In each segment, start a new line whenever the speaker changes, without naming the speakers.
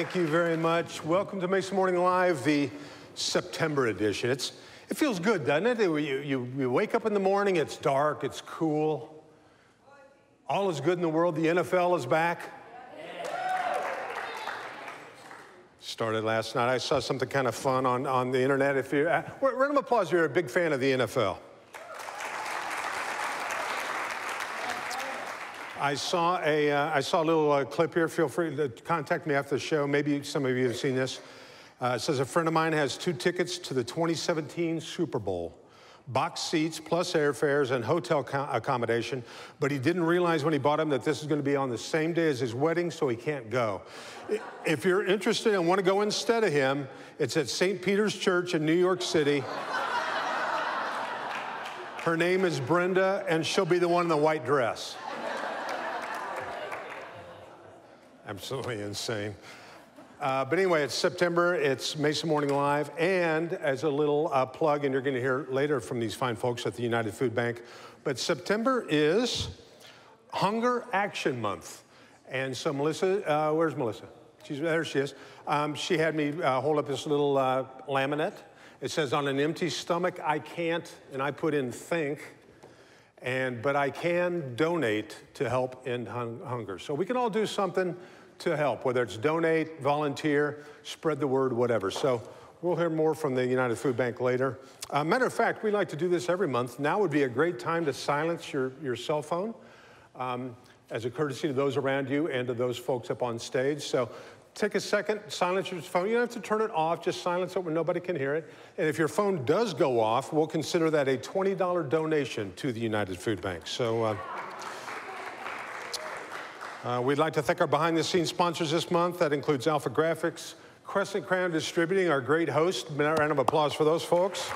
Thank you very much. Welcome to Mesa Morning Live, the September edition. It's, it feels good, doesn't it? You, you, you wake up in the morning, it's dark, it's cool. All is good in the world. The NFL is back. Started last night. I saw something kind of fun on, on the internet. If you, uh, round of applause if you're a big fan of the NFL. I saw a, uh, I saw a little uh, clip here. Feel free to contact me after the show. Maybe some of you have seen this. Uh, it says a friend of mine has two tickets to the 2017 Super Bowl, box seats plus airfares and hotel accommodation, but he didn't realize when he bought them that this is going to be on the same day as his wedding, so he can't go. If you're interested and want to go instead of him, it's at St. Peter's Church in New York City. Her name is Brenda, and she'll be the one in the white dress. Absolutely insane. Uh, but anyway, it's September, it's Mesa Morning Live, and as a little uh, plug, and you're going to hear later from these fine folks at the United Food Bank, but September is Hunger Action Month. And so, Melissa, uh, where's Melissa? She's, there she is. Um, she had me uh, hold up this little uh, laminate. It says, On an empty stomach, I can't, and I put in think and but I can donate to help end hung hunger. So we can all do something to help, whether it's donate, volunteer, spread the word, whatever. So we'll hear more from the United Food Bank later. Uh, matter of fact, we like to do this every month. Now would be a great time to silence your, your cell phone um, as a courtesy to those around you and to those folks up on stage. So take a second, silence your phone. You don't have to turn it off, just silence it when nobody can hear it. And if your phone does go off, we'll consider that a $20 donation to the United Food Bank. So, uh, uh, we'd like to thank our behind the scenes sponsors this month. That includes Alpha Graphics, Crescent Crown Distributing, our great host. Round of applause for those folks.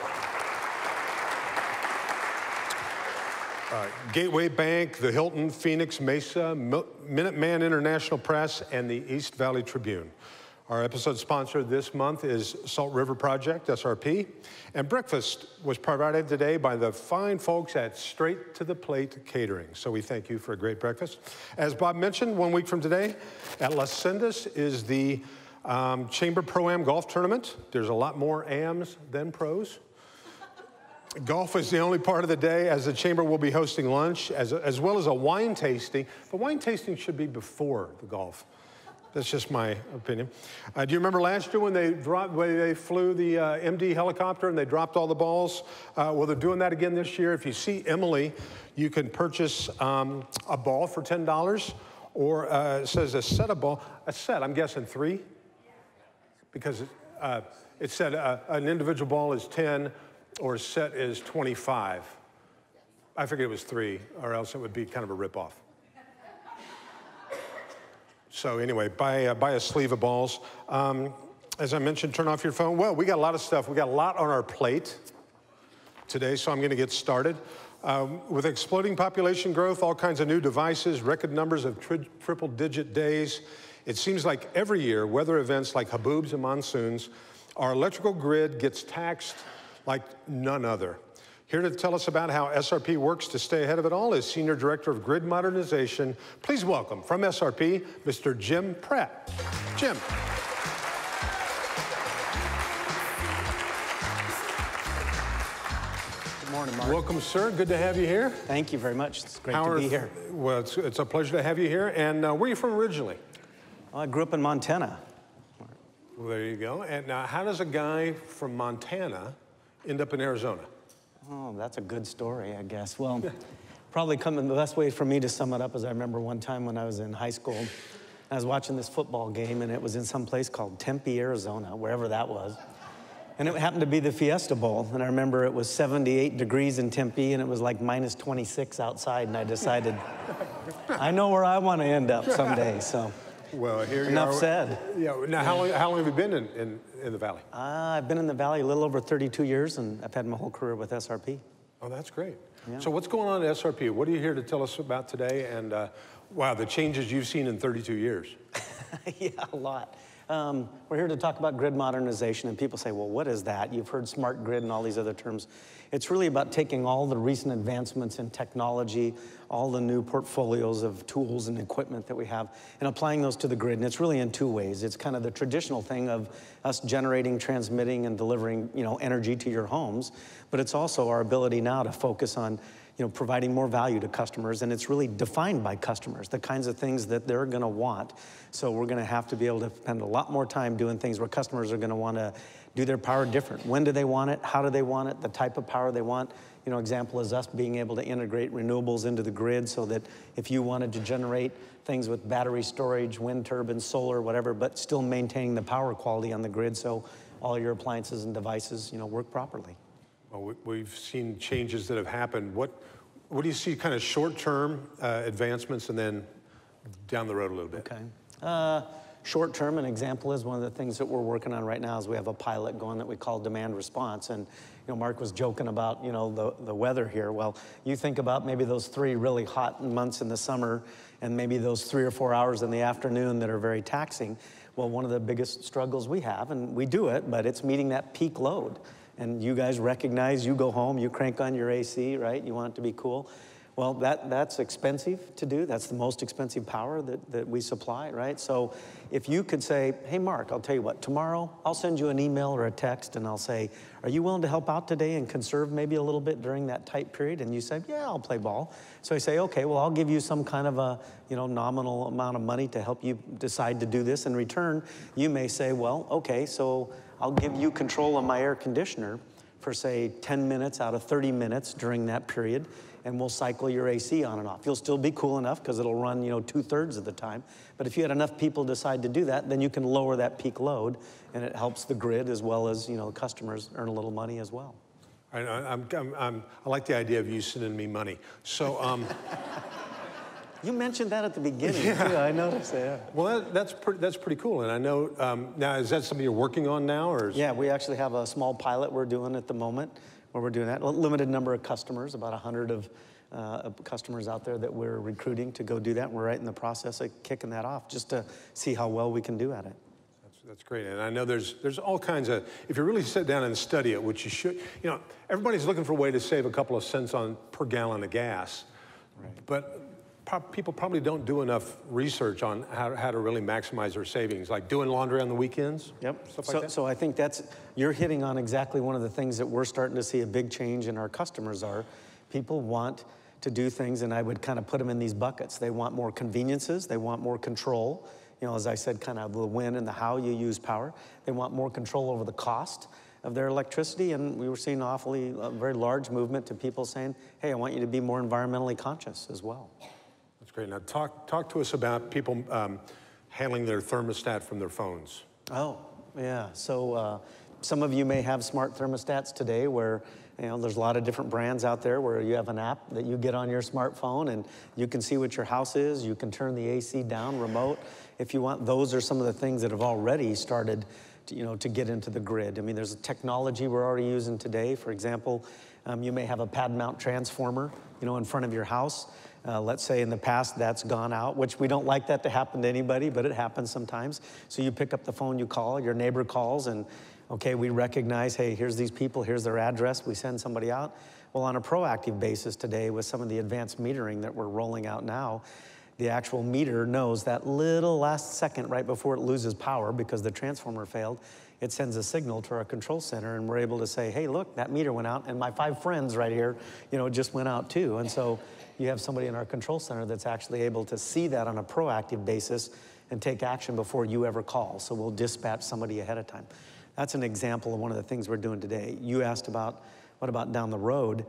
Uh, Gateway Bank, the Hilton, Phoenix, Mesa, Minuteman International Press, and the East Valley Tribune. Our episode sponsor this month is Salt River Project, SRP. And breakfast was provided today by the fine folks at Straight to the Plate Catering. So we thank you for a great breakfast. As Bob mentioned, one week from today at Las Sendas is the um, Chamber Pro Am Golf Tournament. There's a lot more AMs than pros. Golf is the only part of the day as the chamber will be hosting lunch as, as well as a wine tasting. The wine tasting should be before the golf. That's just my opinion. Uh, do you remember last year when they dropped, when they flew the uh, MD helicopter and they dropped all the balls? Uh, well, they're doing that again this year. If you see Emily, you can purchase um, a ball for ten dollars, or uh, it says a set of ball, a set. I'm guessing three, because it, uh, it said uh, an individual ball is ten, or a set is twenty-five. I figured it was three, or else it would be kind of a ripoff. So anyway, buy, uh, buy a sleeve of balls. Um, as I mentioned, turn off your phone. Well, we got a lot of stuff. We got a lot on our plate today, so I'm going to get started. Um, with exploding population growth, all kinds of new devices, record numbers of tri triple digit days, it seems like every year, weather events like haboobs and monsoons, our electrical grid gets taxed like none other. Here to tell us about how SRP works to stay ahead of it all is Senior Director of Grid Modernization. Please welcome from SRP, Mr. Jim Pratt. Jim.
Good morning, Mark.
Welcome, sir. Good to have you here.
Thank you very much. It's great to be here.
Well, it's, it's, a pleasure to have you here. And uh, where are you from originally?
Well, I grew up in Montana.
Well, there you go. And now, how does a guy from Montana end up in Arizona?
Oh, that's a good story, I guess. Well, probably coming the best way for me to sum it up is I remember one time when I was in high school, I was watching this football game, and it was in some place called Tempe, Arizona, wherever that was. And it happened to be the Fiesta Bowl. And I remember it was 78 degrees in Tempe, and it was like minus 26 outside. And I decided, I know where I want to end up someday. So,
well, here
enough said.
Yeah. Now, how long, how long have you been in, in in the Valley?
Uh, I've been in the Valley a little over 32 years, and I've had my whole career with SRP.
Oh, that's great. Yeah. So what's going on at SRP? What are you here to tell us about today? And uh, wow, the changes you've seen in 32 years.
yeah, a lot. Um, we're here to talk about grid modernization, and people say, well, what is that? You've heard smart grid and all these other terms. It's really about taking all the recent advancements in technology, all the new portfolios of tools and equipment that we have, and applying those to the grid. And it's really in two ways. It's kind of the traditional thing of us generating, transmitting, and delivering you know, energy to your homes, but it's also our ability now to focus on you know, providing more value to customers, and it's really defined by customers, the kinds of things that they're gonna want. So we're gonna have to be able to spend a lot more time doing things where customers are gonna wanna do their power different. When do they want it? How do they want it? The type of power they want. You know, example is us being able to integrate renewables into the grid so that if you wanted to generate things with battery storage, wind turbines, solar, whatever, but still maintaining the power quality on the grid so all your appliances and devices, you know, work properly.
Well, we've seen changes that have happened. What, what do you see kind of short-term uh, advancements and then down the road a little bit?
Okay. Uh, short term, an example is one of the things that we're working on right now is we have a pilot going that we call demand response. And, you know, Mark was joking about, you know, the, the weather here. Well, you think about maybe those three really hot months in the summer and maybe those three or four hours in the afternoon that are very taxing. Well, one of the biggest struggles we have, and we do it, but it's meeting that peak load. And you guys recognize you go home, you crank on your AC, right? You want it to be cool. Well, that, that's expensive to do. That's the most expensive power that, that we supply, right? So if you could say, hey, Mark, I'll tell you what, tomorrow I'll send you an email or a text and I'll say, are you willing to help out today and conserve maybe a little bit during that tight period? And you say, yeah, I'll play ball. So I say, okay, well, I'll give you some kind of a, you know, nominal amount of money to help you decide to do this. In return, you may say, well, okay, so I'll give you control of my air conditioner for say 10 minutes out of 30 minutes during that period and we'll cycle your AC on and off. You'll still be cool enough because it'll run, you know, two thirds of the time. But if you had enough people decide to do that, then you can lower that peak load and it helps the grid as well as, you know, customers earn a little money as well.
I, I'm, I'm, I'm, i like the idea of you sending me money. So, um,
You mentioned that at the beginning, yeah. too. I noticed that.
Well, that, that's, pretty, that's pretty cool. And I know, um, now, is that something you're working on now? or?
Is... Yeah, we actually have a small pilot we're doing at the moment where we're doing that. A limited number of customers, about 100 of uh, customers out there that we're recruiting to go do that. We're right in the process of kicking that off just to see how well we can do at it.
That's, that's great. And I know there's, there's all kinds of, if you really sit down and study it, which you should, you know, everybody's looking for a way to save a couple of cents on per gallon of gas. Right. But people probably don't do enough research on how, how to really maximize their savings, like doing laundry on the weekends.
Yep. Stuff so, like that. so I think that's you're hitting on exactly one of the things that we're starting to see a big change in our customers are people want to do things, and I would kind of put them in these buckets. They want more conveniences, they want more control. You know, as I said, kind of the when and the how you use power. They want more control over the cost of their electricity, and we were seeing awfully a very large movement to people saying, "Hey, I want you to be more environmentally conscious as well."
Great. Now, talk, talk to us about people um, handling their thermostat from their phones.
Oh, yeah. So uh, some of you may have smart thermostats today where you know, there's a lot of different brands out there where you have an app that you get on your smartphone and you can see what your house is. You can turn the AC down remote if you want. Those are some of the things that have already started to, you know, to get into the grid. I mean, there's a technology we're already using today. For example, um, you may have a pad mount transformer, you know, in front of your house. Uh, let's say in the past that's gone out, which we don't like that to happen to anybody, but it happens sometimes. So you pick up the phone, you call, your neighbor calls, and okay, we recognize, hey, here's these people, here's their address, we send somebody out. Well, on a proactive basis today, with some of the advanced metering that we're rolling out now, the actual meter knows that little last second right before it loses power because the transformer failed, it sends a signal to our control center and we're able to say, hey, look, that meter went out and my five friends right here, you know, just went out too. And so you have somebody in our control center that's actually able to see that on a proactive basis and take action before you ever call. So we'll dispatch somebody ahead of time. That's an example of one of the things we're doing today. You asked about what about down the road?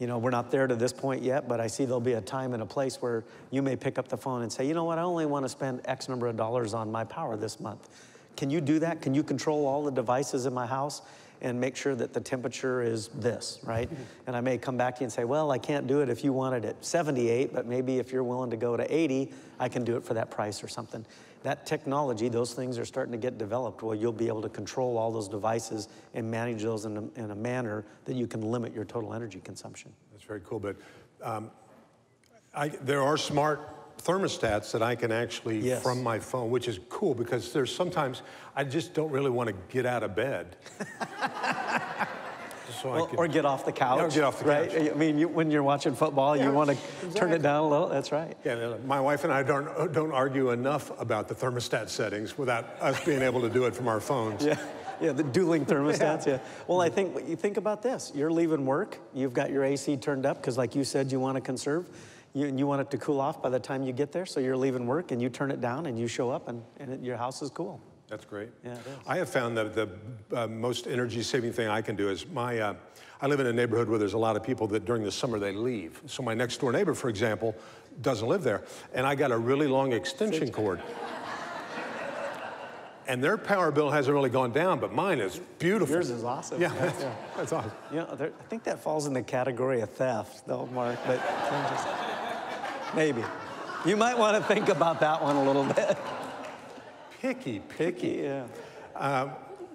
You know, we're not there to this point yet, but I see there'll be a time and a place where you may pick up the phone and say, you know what, I only want to spend X number of dollars on my power this month. Can you do that? Can you control all the devices in my house? and make sure that the temperature is this, right? Mm-hmm. And I may come back to you and say, well, I can't do it if you wanted it 78, but maybe if you're willing to go to 80, I can do it for that price or something. That technology, those things are starting to get developed where you'll be able to control all those devices and manage those in a, in a manner that you can limit your total energy consumption.
That's very cool, but um, I, there are smart thermostats that I can actually
Yes.
from my phone, which is cool because there's sometimes I just don't really want to get out of bed. So I
Well,
can,
or get off the couch.
get off the
right?
couch.
I mean, you, when you're watching football,
Yeah,
you want to turn it down a little. That's right.
yeah, my wife and I don't don't argue enough about the thermostat settings without us being able to do it from our phones.
Yeah, yeah, the dueling thermostats. Yeah. Well, I think you think about this. You're leaving work. You've got your AC turned up because, like you said, you want to conserve. You, and you want it to cool off by the time you get there. So you're leaving work and you turn it down and you show up and, and it, your house is cool.
That's great.
Yeah, it is.
I have found that the uh, most energy saving thing I can do is my, uh, I live in a neighborhood where there's a lot of people that during the summer they leave. So my next door neighbor, for example, doesn't live there. And I got a really long extension cord. And their power bill hasn't really gone down, but mine is beautiful.
Yours is awesome.
Yeah,
Yeah,
that's,
yeah.
that's awesome.
You know, there, I think that falls in the category of theft, though, Mark. But maybe you might want to think about that one a little bit.
Picky, picky.
Yeah.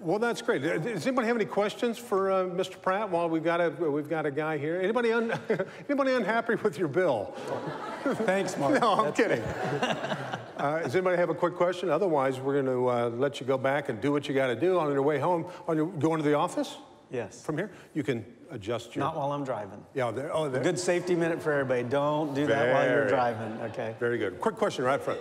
Well, that's great. Uh, Does anybody have any questions for uh, Mr. Pratt while we've got a, we've got a guy here? Anybody, un, anybody unhappy with your bill?
Thanks, Mark.
No, I'm
That's-
kidding. uh, does anybody have a quick question? Otherwise, we're going to uh, let you go back and do what you got to do on your way home. On your going to the office
Yes.
from here, you can adjust your.
Not while I'm driving.
yeah, there. Oh, there.
Good safety minute for everybody. Don't do that while you're
Very.
driving, okay?
Very good. Quick question right up front.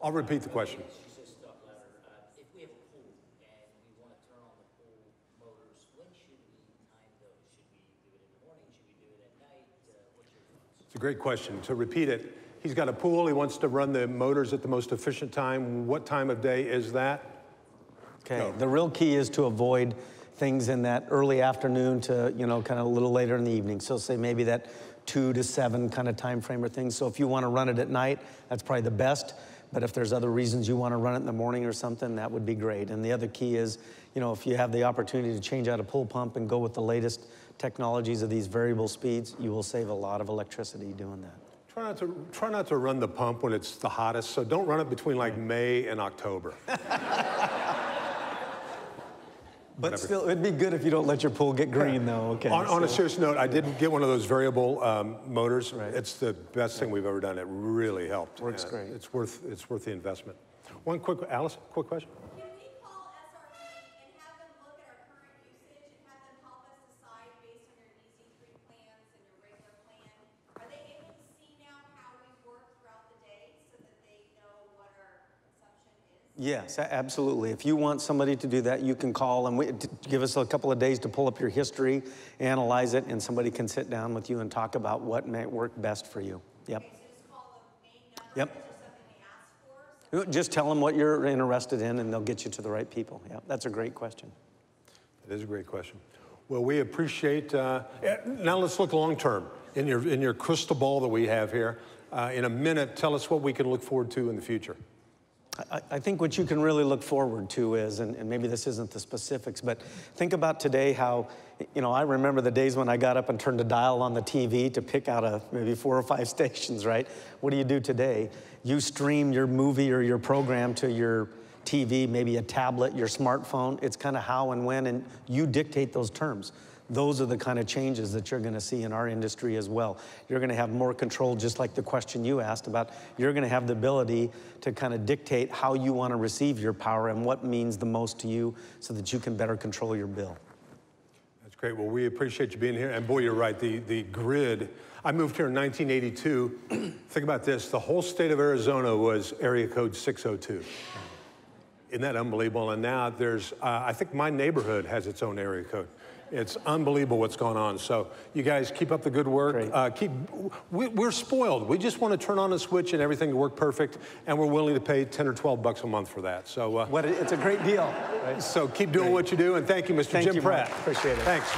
I'll repeat the question.
She says stop louder. Uh, if we have a pool and we want to turn on the pool motors, when should we time those? Should we do it in the morning? Should we do it at night? Uh, what's your thoughts?
It's a great question. To repeat it, he's got a pool. He wants to run the motors at the most efficient time. What time of day is that?
Okay,
No.
the real key is to avoid things in that early afternoon to, you know, kind of a little later in the evening. So say maybe that two to seven kind of time frame or things. So if you want to run it at night, that's probably the best. But if there's other reasons you want to run it in the morning or something, that would be great. And the other key is, you know, if you have the opportunity to change out a pool pump and go with the latest technologies of these variable speeds, you will save a lot of electricity doing that.
Try not to try not to run the pump when it's the hottest. So don't run it between like May and October.
But still, it'd be good if you don't let your pool get green, though. Okay.
on, on a serious note, I did get one of those variable um, motors.
Right.
It's the best thing we've ever done. It really helped.
Works great.
It's worth it's worth the investment. One quick, Alice, quick question.
Can we call SRP and have them look at our current usage and have them help us decide based on your EZ3 plans and your regular plan? Are they able to see now how we work throughout the day so that they know what our consumption is?
Yes, absolutely. If you want somebody to do that, you can call and we, give us a couple of days to pull up your history, analyze it, and somebody can sit down with you and talk about what may work best for you. Yep.
So just call the main number.
Yep.
Is there something we ask for? So
Just tell them what you're interested in, and they'll get you to the right people. Yeah, that's a great question.
That is a great question. Well, we appreciate. Uh, eh, now let's look long term in your in your crystal ball that we have here. Uh, in a minute, tell us what we can look forward to in the future.
I, think what you can really look forward to is, and, and maybe this isn't the specifics, but think about today how, you know, I remember the days when I got up and turned a dial on the TV to pick out a maybe four or five stations, right? What do you do today? You stream your movie or your program to your TV, maybe a tablet, your smartphone. It's kind of how and when, and you dictate those terms. Those are the kind of changes that you're going to see in our industry as well. You're going to have more control, just like the question you asked about. You're going to have the ability to kind of dictate how you want to receive your power and what means the most to you so that you can better control your bill.
That's great. Well, we appreciate you being here. And boy, you're right. The the grid. I moved here in 1982. Think about this. The whole state of Arizona was area code 602. Isn't that unbelievable? And now there's, uh, I think my neighborhood has its own area code. It's unbelievable what's going on. So you guys keep up the good work. Uh, keep, we, we're spoiled. We just want to turn on a switch and everything to work perfect, and we're willing to pay 10 or 12 bucks a month for that. So, uh,
What a- it's a great deal. Right?
so keep doing what you do, and thank you, Mr.
Thank
Jim
you, Mark.
Pratt.
Appreciate it.
Thanks.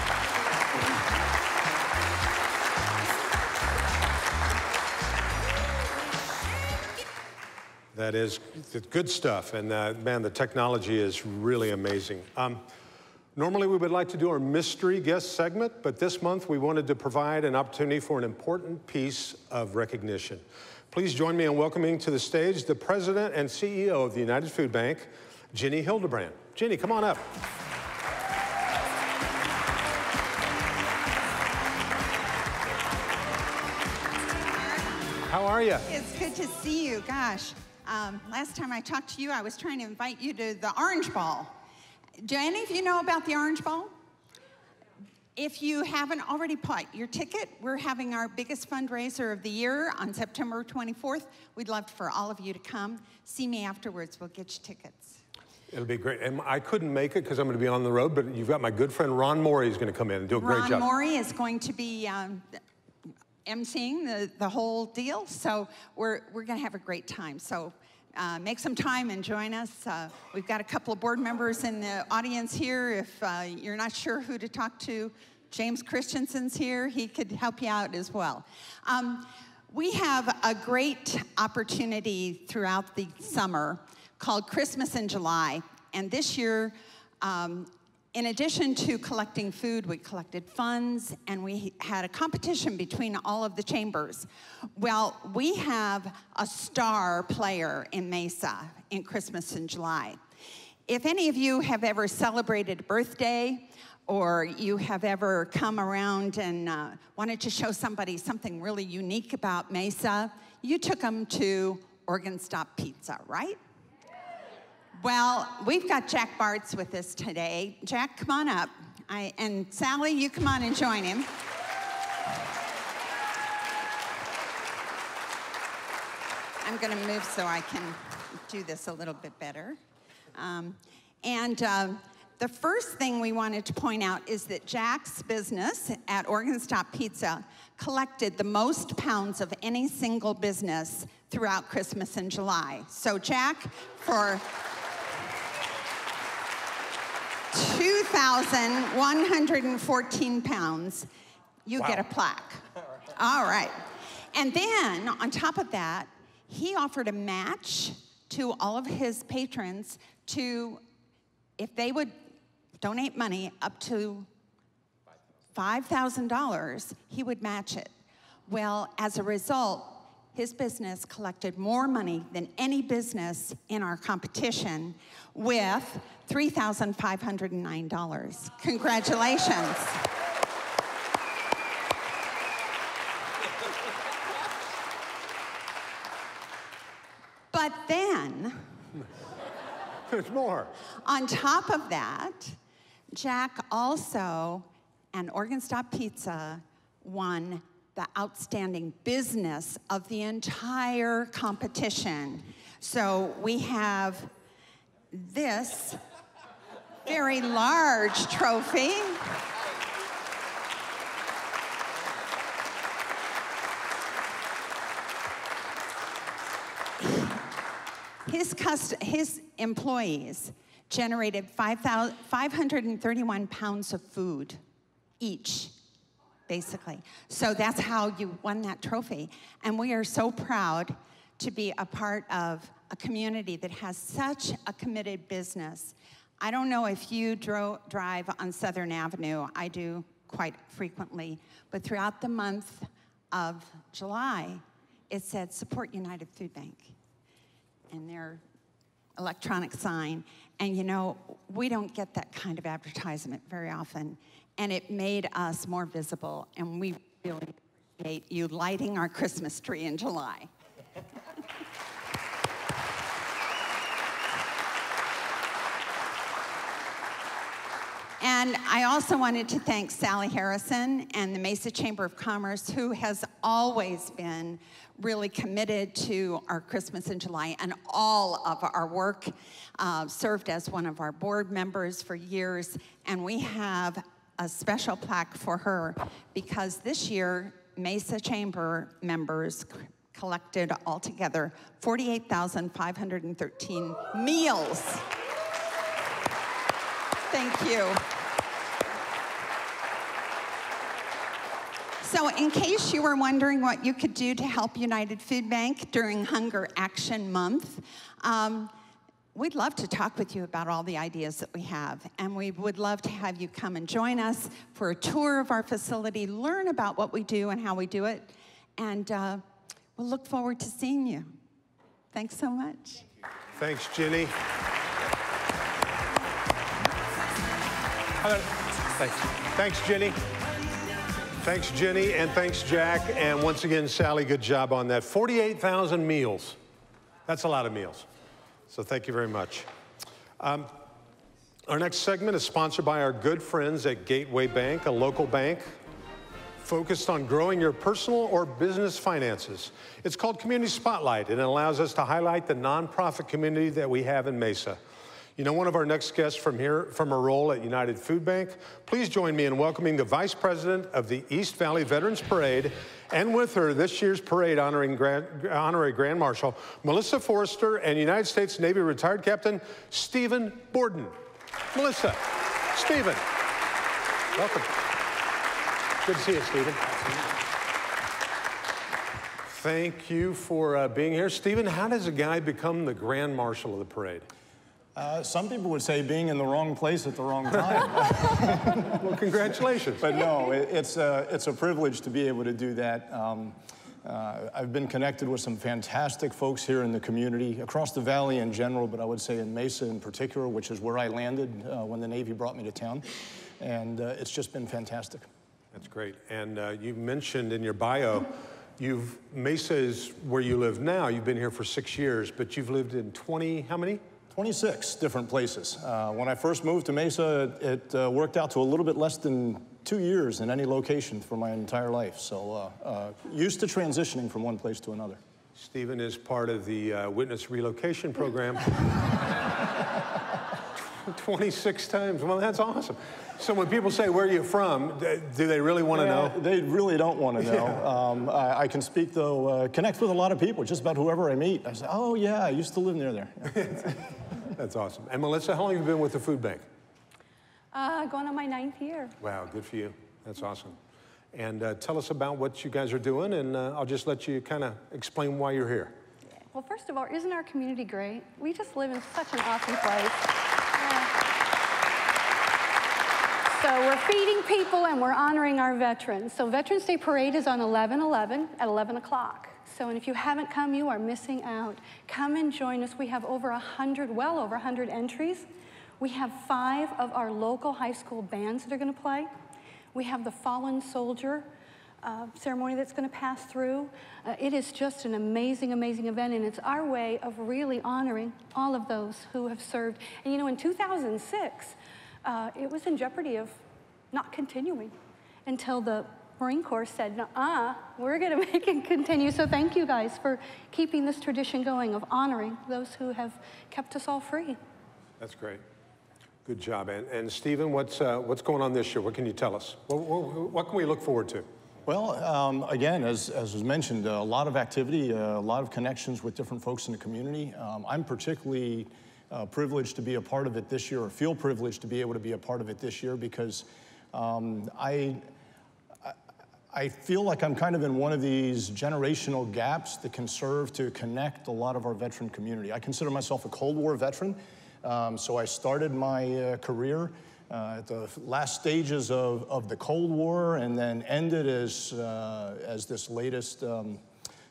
That is good stuff, and uh, man, the technology is really amazing. Um, normally, we would like to do our mystery guest segment, but this month we wanted to provide an opportunity for an important piece of recognition. Please join me in welcoming to the stage the President and CEO of the United Food Bank, Jenny Hildebrand. Jenny, come on up. How are you?
It's good to see you. Gosh, um, last time I talked to you, I was trying to invite you to the Orange Ball. Do any of you know about the Orange Ball? If you haven't already bought your ticket, we're having our biggest fundraiser of the year on September 24th. We'd love for all of you to come. See me afterwards. We'll get you tickets.
It'll be great. And I couldn't make it because I'm going to be on the road, but you've got my good friend Ron Morey is going to come in and do a great job. Ron.
Morey is going to be um, emceeing the, the whole deal, so we're, we're going to have a great time. So uh, make some time and join us. Uh, we've got a couple of board members in the audience here. If uh, you're not sure who to talk to, James Christensen's here. He could help you out as well. Um, we have a great opportunity throughout the summer called Christmas in July. And this year, um, in addition to collecting food, we collected funds and we had a competition between all of the chambers. Well, we have a star player in Mesa in Christmas in July. If any of you have ever celebrated a birthday or you have ever come around and uh, wanted to show somebody something really unique about Mesa, you took them to Organ Stop Pizza, right? Well, we've got Jack Barz with us today. Jack, come on up. I, and Sally, you come on and join him. I'm going to move so I can do this a little bit better. Um, and uh, the first thing we wanted to point out is that Jack's business at Organ Stop Pizza collected the most pounds of any single business throughout Christmas and July. So, Jack, for 2,114 pounds, you get a plaque. All right. And then, on top of that, he offered a match to all of his patrons to, if they would donate money up to $5,000, he would match it. Well, as a result, his business collected more money than any business in our competition with $3,509. Congratulations. But then,
There's more.
on top of that, Jack also and Organ Stop Pizza won the outstanding business of the entire competition. So we have this very large trophy. His, cust- his employees generated 5,000 531 pounds of food each, basically. So that's how you won that trophy. And we are so proud to be a part of a community that has such a committed business. I don't know if you dro- drive on Southern Avenue, I do quite frequently, but throughout the month of July, it said support United Food Bank and their electronic sign. And you know, we don't get that kind of advertisement very often. And it made us more visible, and we really appreciate you lighting our Christmas tree in July. And I also wanted to thank Sally Harrison and the Mesa Chamber of Commerce, who has always been really committed to our Christmas in July and all of our work. Uh, served as one of our board members for years, and we have a special plaque for her because this year Mesa Chamber members collected altogether 48,513 meals. Thank you. So, in case you were wondering what you could do to help United Food Bank during Hunger Action Month, um, we'd love to talk with you about all the ideas that we have. And we would love to have you come and join us for a tour of our facility, learn about what we do and how we do it. And uh, we'll look forward to seeing you. Thanks so much.
Thanks, Ginny. How Thanks. Thanks, Ginny. Thanks, Jenny, and thanks, Jack. And once again, Sally, good job on that. 48,000 meals. That's a lot of meals. So thank you very much. Um, our next segment is sponsored by our good friends at Gateway Bank, a local bank focused on growing your personal or business finances. It's called Community Spotlight, and it allows us to highlight the nonprofit community that we have in Mesa. You know, one of our next guests from here, from her role at United Food Bank, please join me in welcoming the Vice President of the East Valley Veterans Parade, and with her this year's parade honoring Grand, honorary Grand Marshal Melissa Forrester and United States Navy retired Captain Stephen Borden. Melissa, Stephen, welcome. Good to see you, Stephen. Thank you for uh, being here. Stephen, how does a guy become the Grand Marshal of the parade?
Uh, some people would say being in the wrong place at the wrong time.
well, congratulations.
but no, it, it's, a, it's a privilege to be able to do that. Um, uh, I've been connected with some fantastic folks here in the community, across the valley in general, but I would say in Mesa in particular, which is where I landed uh, when the Navy brought me to town. And uh, it's just been fantastic.
That's great. And uh, you mentioned in your bio, you've Mesa is where you live now. You've been here for six years, but you've lived in 20, how many?
26 different places. Uh, when I first moved to Mesa, it, it uh, worked out to a little bit less than two years in any location for my entire life. So uh, uh used to transitioning from one place to another.
Stephen is part of the uh, Witness Relocation Program. 26 times. Well, that's awesome. So when people say, where are you from, do they really want to yeah, know?
They really don't want to know. Yeah. Um, I, I, can speak, though, uh, connect with a lot of people, just about whoever I meet. I say, oh, yeah, I used to live near there. Yeah.
That's awesome. And Melissa, how long have you been with the food bank?
Uh, going on my ninth year.
Wow, good for you. That's awesome. And uh, tell us about what you guys are doing, and uh, I'll just let you kind of explain why you're here.
Well, first of all, isn't our community great? We just live in such an awesome place. So we're feeding people and we're honoring our veterans. So Veterans Day Parade is on 11-11 at 11 o'clock. So, and if you haven't come, you are missing out. Come and join us. We have over 100, well over 100 entries. We have five of our local high school bands that are going to play. We have the Fallen Soldier uh, ceremony that's going to pass through. Uh, it is just an amazing, amazing event, and it's our way of really honoring all of those who have served. And you know, in 2006, uh, it was in jeopardy of not continuing until the Marine Corps said, uh, we're going to make it continue. So thank you guys for keeping this tradition going of honoring those who have kept us all free.
That's great. Good job. And, and Stephen, what's, uh, what's going on this year? What can you tell us? What, what, what can we look forward to?
Well, um, again, as, as was mentioned, a lot of activity, uh, a lot of connections with different folks in the community. Um, I'm particularly uh, privileged to be a part of it this year, or feel privileged to be able to be a part of it this year because um, I, I feel like I'm kind of in one of these generational gaps that can serve to connect a lot of our veteran community. I consider myself a Cold War veteran, um, so I started my uh, career uh, at the last stages of, of the Cold War and then ended as, uh, as this latest um,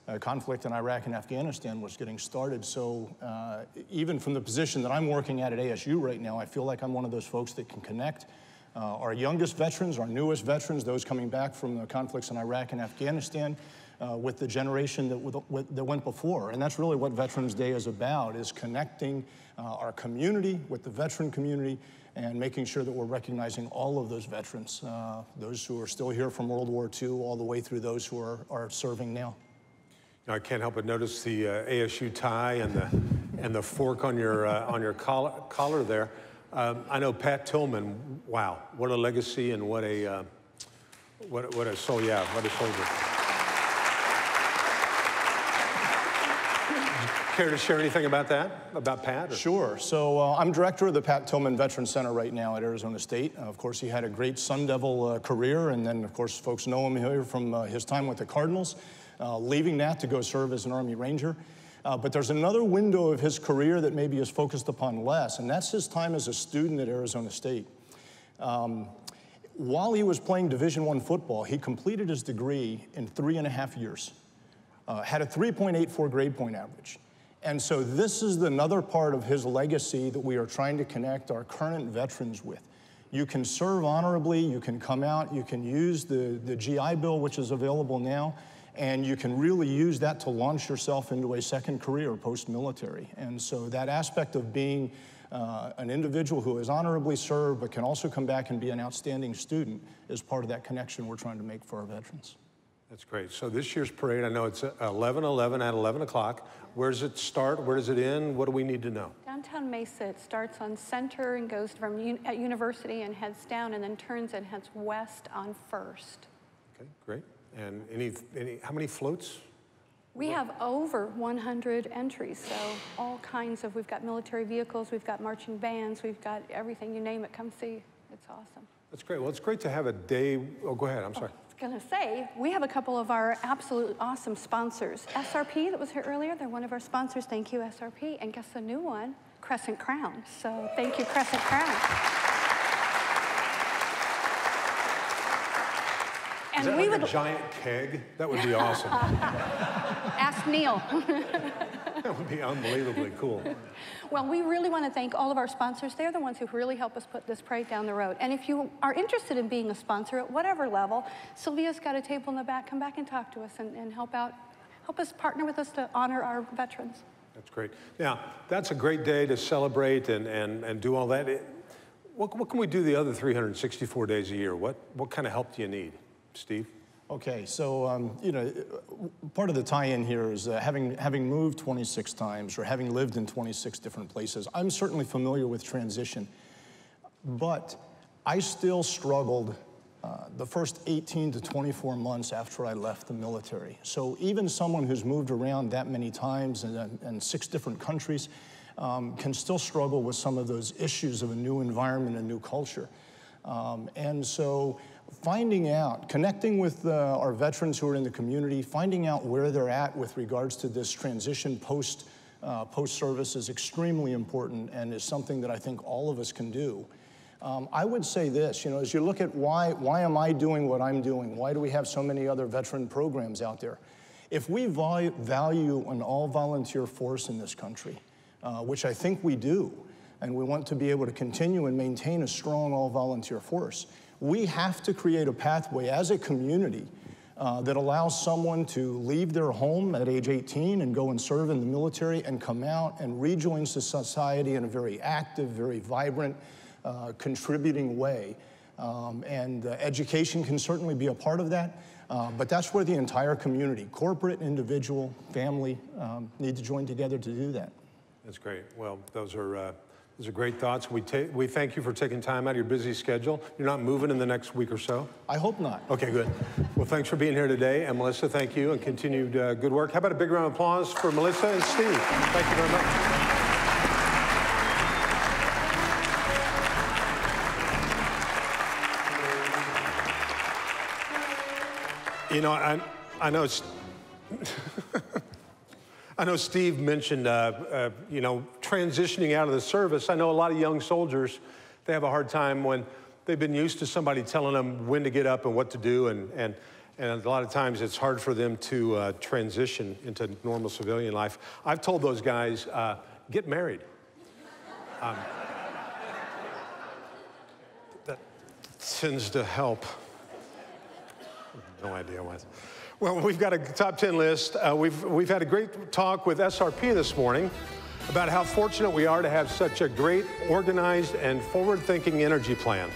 uh, conflict in Iraq and Afghanistan was getting started. So uh, even from the position that I'm working at at ASU right now, I feel like I'm one of those folks that can connect uh, our youngest veterans, our newest veterans, those coming back from the conflicts in Iraq and Afghanistan, uh, with the generation that, that went before. And that's really what Veterans Day is about, is connecting uh, our community with the veteran community and making sure that we're recognizing all of those veterans, uh, those who are still here from World War II all the way through those who are, are serving now.
I can't help but notice the uh, ASU tie and the, and the fork on your, uh, on your collar, collar there. Um, I know Pat Tillman, wow, what a legacy and what a, uh, what, what a soul, yeah, what a soldier. Care to share anything about that, about Pat?
Or? Sure. So uh, I'm director of the Pat Tillman Veteran Center right now at Arizona State. Uh, of course, he had a great Sun Devil uh, career, and then, of course, folks know him here from his time with the Cardinals, uh, leaving that to go serve as an Army Ranger. Uh, but there's another window of his career that maybe is focused upon less, and that's his time as a student at Arizona State. Um, while he was playing Division One football, he completed his degree in three and a half years, uh, had a 3.84 grade point average. And so this is another part of his legacy that we are trying to connect our current veterans with. You can serve honorably, you can come out, you can use the, the GI Bill, which is available now, and you can really use that to launch yourself into a second career post military. And so that aspect of being uh, an individual who has honorably served but can also come back and be an outstanding student is part of that connection we're trying to make for our veterans.
That's great. So this year's parade, I know it's 11 11 at 11 o'clock. Where does it start? Where does it end? What do we need to know?
Downtown Mesa, it starts on Center and goes from un- at University and heads down and then turns and heads west on First.
Okay, great. And any, any how many floats?
We have over 100 entries, so all kinds of, we've got military vehicles, we've got marching bands, we've got everything, you name it, come see. It's awesome.
That's great. Well, it's great to have a day. Oh, go ahead. I'm sorry.
I was going to say, we have a couple of our absolute awesome sponsors. SRP, that was here earlier, they're one of our sponsors. Thank you, SRP. And guess the new one? Crescent Crown. So thank you, Crescent Crown.
Is
And
that
we
like
would
a giant keg? That would be awesome.
ask Neil.
that would be unbelievably cool.
Well, we really want to thank all of our sponsors. They're the ones who really help us put this parade down the road. And if you are interested in being a sponsor at whatever level, Sylvia's got a table in the back. Come back and talk to us and, and help out, help us partner with us to honor our veterans.
That's great. Now, that's a great day to celebrate and, and, and do all that. It- what, what can we do the other 364 days a year? What, what kind of help do you need, Steve?
Okay, so um, you know, part of the tie-in here is uh, having having moved 26 times or having lived in 26 different places. I'm certainly familiar with transition, but I still struggled uh, the first 18 to 24 months after I left the military. So even someone who's moved around that many times and, and six different countries um, can still struggle with some of those issues of a new environment, a new culture. Um, and so finding out, connecting with uh, our veterans who are in the community, finding out where they're at with regards to this transition post, uh, post service is extremely important and is something that I think all of us can do. Um, I would say this, you know, as you look at why, why am I doing what I'm doing? Why do we have so many other veteran programs out there? If we val- value an all volunteer force in this country, uh, which I think we do, and we want to be able to continue and maintain a strong all volunteer force, we have to create a pathway as a community uh, that allows someone to leave their home at age 18 and go and serve in the military and come out and rejoin society in a very active, very vibrant, uh, contributing way. Um, and uh, education can certainly be a part of that, uh, but that's where the entire community, corporate, individual, family, um, need to join together to do that.
That's great. Well, those are, uh, those are great thoughts. We, ta- we thank you for taking time out of your busy schedule. You're not moving in the next week or so?
I hope not.
Okay, good. Well, thanks for being here today. And Melissa, thank you and continued uh, good work. How about a big round of applause for Melissa and Steve? Thank you very much. You know, I, I know it's. I know Steve mentioned, uh, uh, you know, transitioning out of the service. I know a lot of young soldiers, they have a hard time when they've been used to somebody telling them when to get up and what to do, and, and, and a lot of times it's hard for them to uh, transition into normal civilian life. I've told those guys, uh, get married. Um, that tends to help. No idea why. Well, we've got a top 10 list. Uh, we've, we've had a great talk with SRP this morning about how fortunate we are to have such a great, organized, and forward thinking energy plan.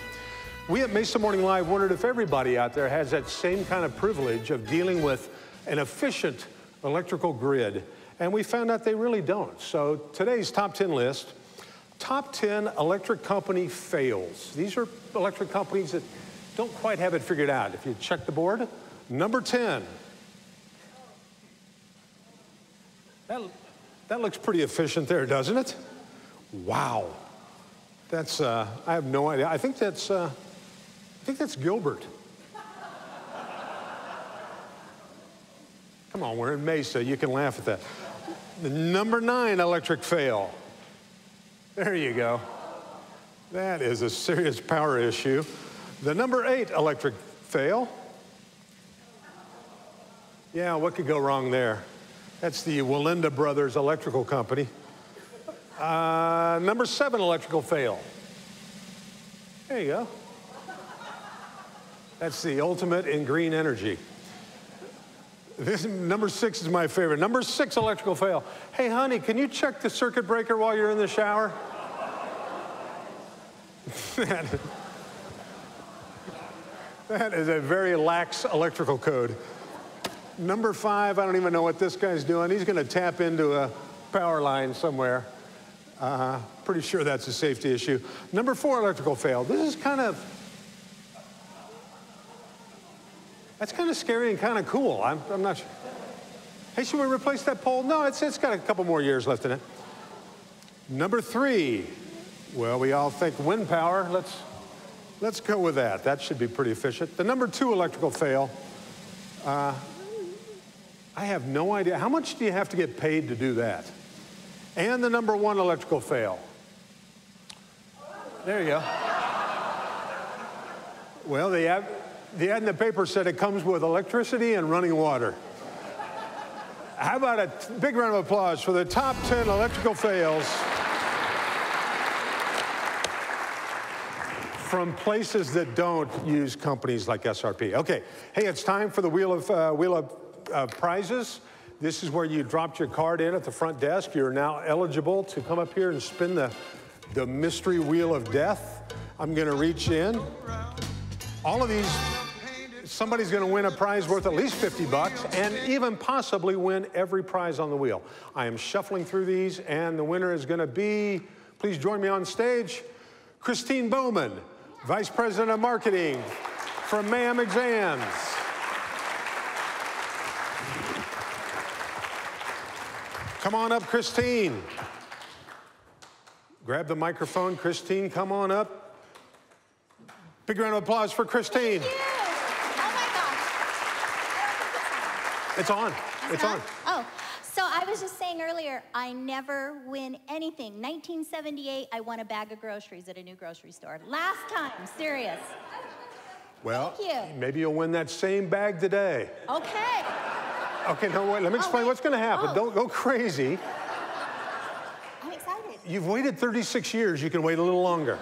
We at Mesa Morning Live wondered if everybody out there has that same kind of privilege of dealing with an efficient electrical grid, and we found out they really don't. So today's top 10 list top 10 electric company fails. These are electric companies that don't quite have it figured out. If you check the board, number 10. That, that looks pretty efficient there, doesn't it? Wow. That's, uh, I have no idea. I think that's, uh, I think that's Gilbert. Come on, we're in Mesa. You can laugh at that. The number nine electric fail. There you go. That is a serious power issue. The number eight electric fail. Yeah, what could go wrong there? That's the Walinda Brothers Electrical Company. Uh, number seven electrical fail. There you go. That's the ultimate in green energy. This number six is my favorite. Number six electrical fail. Hey, honey, can you check the circuit breaker while you're in the shower? that, that is a very lax electrical code. Number five, I don't even know what this guy's doing. He's going to tap into a power line somewhere. Uh, pretty sure that's a safety issue. Number four, electrical fail. This is kind of That's kind of scary and kind of cool. I'm, I'm not sure. Hey, should we replace that pole? No, it's, it's got a couple more years left in it. Number three. Well, we all think wind power. Let's, let's go with that. That should be pretty efficient. The number two electrical fail. Uh, I have no idea. How much do you have to get paid to do that? And the number one electrical fail. There you go. Well, the, av- the ad in the paper said it comes with electricity and running water. How about a big round of applause for the top 10 electrical fails from places that don't use companies like SRP. Okay, hey, it's time for the Wheel of, uh, wheel of uh, Prizes. This is where you dropped your card in at the front desk. You're now eligible to come up here and spin the, the mystery wheel of death. I'm going to reach in. All of these, somebody's going to win a prize worth at least 50 bucks and even possibly win every prize on the wheel. I am shuffling through these, and the winner is going to be, please join me on stage, Christine Bowman, Vice President of Marketing from MAM Exams. Come on up, Christine. Grab the microphone. Christine, come on up. Big round of applause for Christine.
Oh my gosh.
It's on. It's on. Uh-huh.
Oh, so I was just saying earlier, I never win anything. 1978, I won a bag of groceries at a new grocery store. Last time, serious.
Well,
Thank you.
maybe you'll win that same bag today.
Okay.
Okay, no, wait, let me explain
wait.
what's going to happen.
Oh.
Don't go crazy.
I'm excited.
You've waited 36 years, you can wait a little longer.